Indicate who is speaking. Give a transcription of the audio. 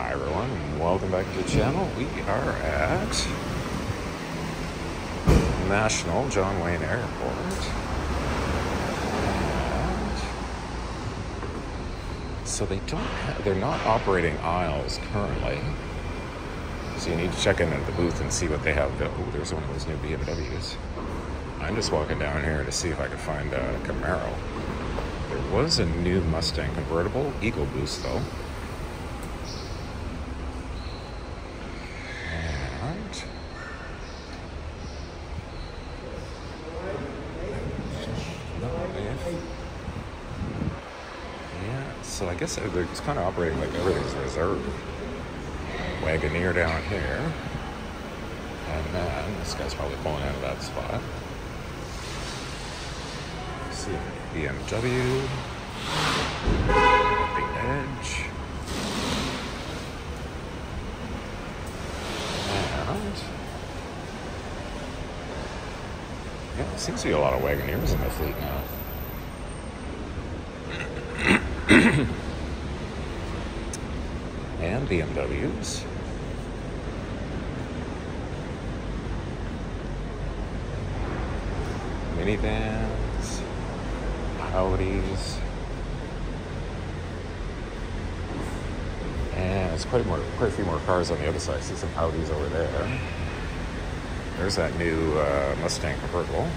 Speaker 1: Hi everyone, and welcome back to the channel. We are at National John Wayne Airport. And so they don't have, they're not operating aisles currently. So you need to check in at the booth and see what they have. Oh, there's one of those new BMWs. I'm just walking down here to see if I can find a Camaro. There was a new Mustang convertible, EcoBoost though. And yeah, so I guess just kind of operating like everything's reserved. Wagoneer down here. And then this guy's probably pulling out of that spot. see BMW. The Edge. And yeah, seems to be a lot of Wagoneers in the fleet now. And BMWs. Minivans, Audis, and it's quite more, quite a few more cars on the other side. I see some Audis over there. There's that new uh, Mustang convertible.